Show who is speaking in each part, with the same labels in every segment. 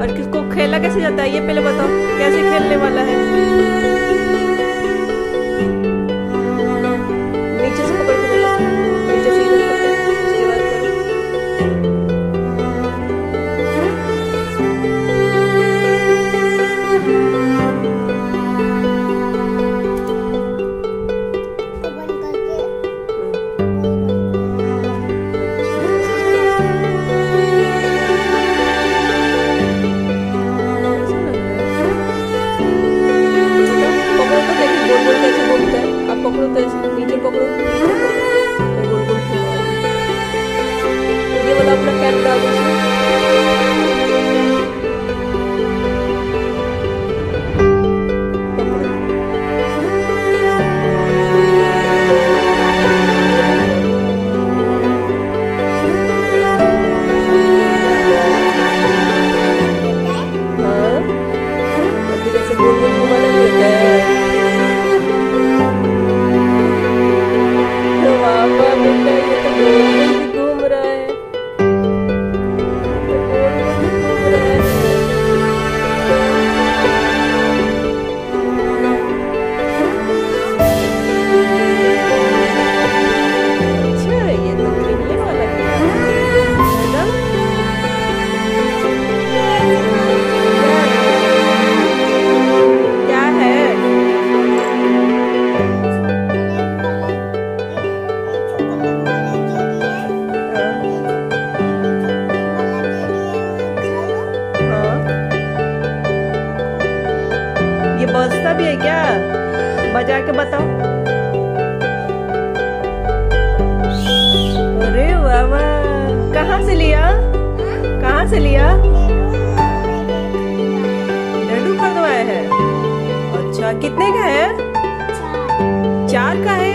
Speaker 1: और किसको खेला कैसे जाता है ये पहले बताओ कैसे खेलने वाला है? बजा के बताओ। अरे वाह कहा से लिया? कहाँ से लिया? लड्डू खरीदवाया है। अच्छा कितने का है? चार का है?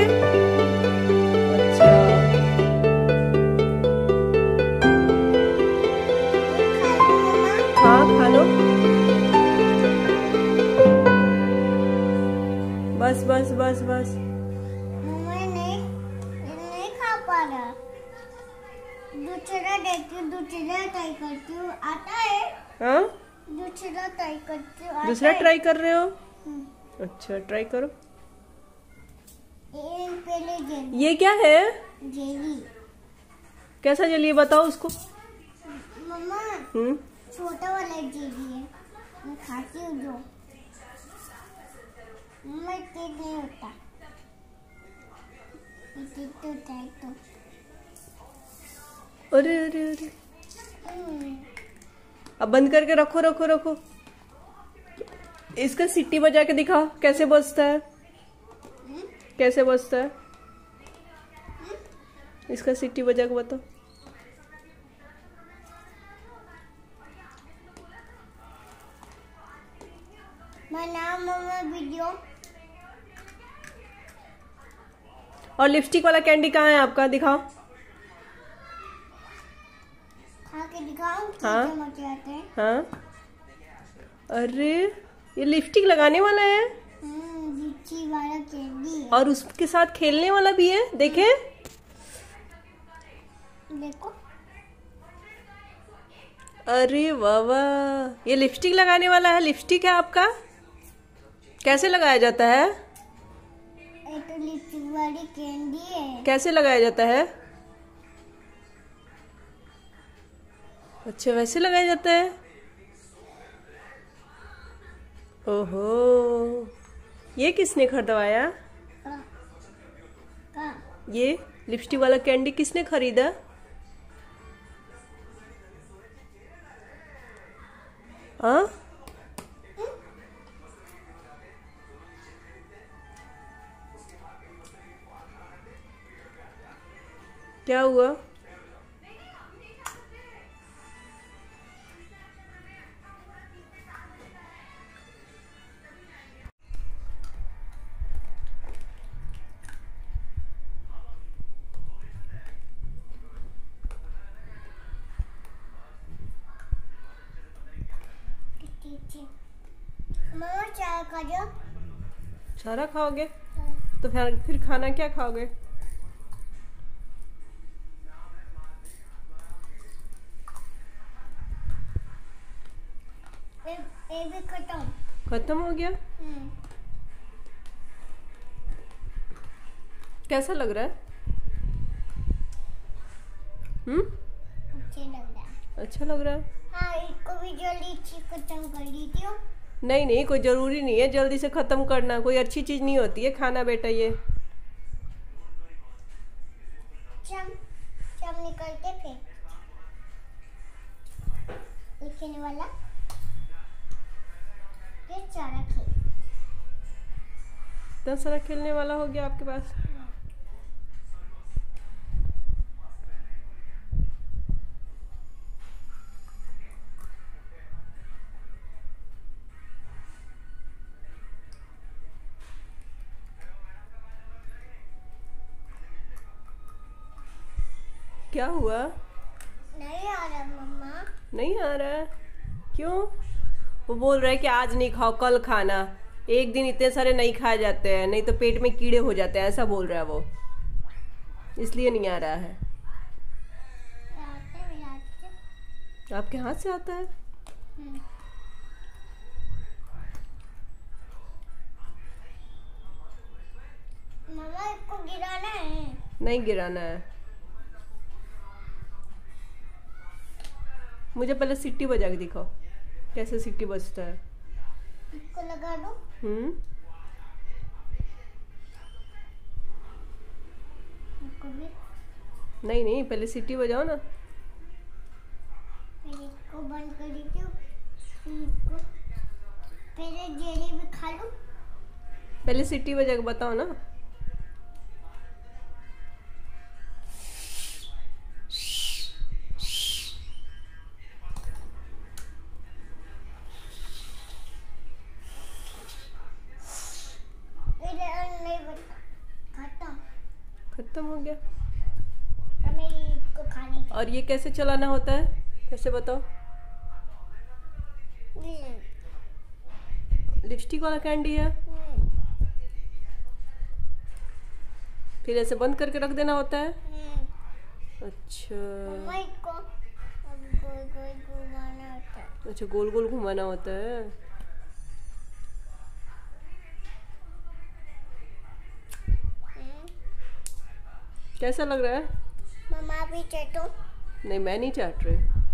Speaker 2: दूसरा हूँ दूसरा ट्राई करती हूँ। आता है?
Speaker 1: हाँ?
Speaker 2: दूसरा ट्राई करती हूँ
Speaker 1: दूसरा ट्राई कर रहे हो?
Speaker 2: हम्म।
Speaker 1: अच्छा ट्राई करो।
Speaker 2: ये पहले जेली।
Speaker 1: ये क्या है?
Speaker 2: जेली।
Speaker 1: कैसा जलिए बताओ उसको।
Speaker 2: मम्मा
Speaker 1: हम्म।
Speaker 2: छोटा वाला जेली है। मैं खाती हूँ जो। मम्मा तेज नहीं होता। तो होता तो
Speaker 1: अरे अरे अरे। अब बंद करके रखो रखो रखो। इसका सिट्टी बजा के दिखाओ, कैसे बजता है? कैसे बजता है? इसका सिट्टी बजा के बताओ। और लिपस्टिक वाला कैंडी कहाँ है आपका? दिखाओ
Speaker 2: खा के दिखाऊँ
Speaker 1: हाँ।
Speaker 2: हैं।
Speaker 1: अरे ये लिपस्टिक लगाने वाला है?
Speaker 2: हम्म, वाला
Speaker 1: और उसके साथ खेलने वाला भी है देखे?
Speaker 2: देखो।
Speaker 1: अरे वाह ये लिपस्टिक लगाने वाला है? लिपस्टिक है आपका? कैसे लगाया जाता है?
Speaker 2: तो लीची वाली कैंडी है।
Speaker 1: कैसे लगाया जाता है? अच्छा वैसे लगाया जाता है? ओहो, ये किसने खरीदवाया? ये लिपस्टिक वाला कैंडी किसने खरीदा? हाँ? क्या हुआ?
Speaker 2: खा
Speaker 1: सारा खाओगे? हाँ। तो फिर फिर खाना क्या खाओगे?
Speaker 2: खत्म।
Speaker 1: हो गया?
Speaker 2: हाँ।
Speaker 1: कैसा लग रहा है? हम्म?
Speaker 2: अच्छा लग रहा है।
Speaker 1: अच्छा लग रहा है?
Speaker 2: हाँ इसको भी जल्दी खत्म कर दीजिए
Speaker 1: नहीं नहीं कोई ज़रूरी नहीं है। जल्दी से ख़त्म करना कोई अच्छी चीज़ नहीं होती है। खाना बेटा ये।
Speaker 2: चम चम निकल के फिर वाला ये चारा खेल।
Speaker 1: इतना सारा खेलने वाला हो गया आपके पास? क्या हुआ?
Speaker 2: नहीं आ रहा मम्मा।
Speaker 1: नहीं आ रहा। है क्यों? वो बोल रहा है कि आज नहीं खाओ कल खाना। एक दिन इतने सारे नहीं खाए जाते हैं नहीं तो पेट में कीड़े हो जाते हैं ऐसा बोल रहा है वो। इसलिए नहीं आ रहा है। आपके हाथ से आता है?
Speaker 2: हम्म। मम्मा इसको गिराना है।
Speaker 1: नहीं गिराना है। मुझे पहले सिट्टी बजा के दिखाओ। कैसे सिट्टी बजता है?
Speaker 2: इसको लगा दो
Speaker 1: हम्म? नहीं नहीं पहले सिट्टी बजाओ ना।
Speaker 2: इसको बंद कर देती हूँ। पहले जेली भी खा लूँ।
Speaker 1: पहले सिट्टी बजा के बताओ ना।
Speaker 2: खत्म
Speaker 1: हो गया
Speaker 2: हमें खाने
Speaker 1: और ये कैसे चलाना होता है कैसे बताओ
Speaker 2: हम्म,
Speaker 1: लिपस्टिक वाला कैंडी है
Speaker 2: हम्म,
Speaker 1: फिर ऐसे बंद करके रख देना होता है
Speaker 2: हम्म।
Speaker 1: अच्छा
Speaker 2: गोल गोल घुमाना होता है
Speaker 1: अच्छा गोल गोल घुमाना होता है कैसा लग रहा है?
Speaker 2: मम्मा भी चाटो।
Speaker 1: नहीं मैं नहीं चाट रही।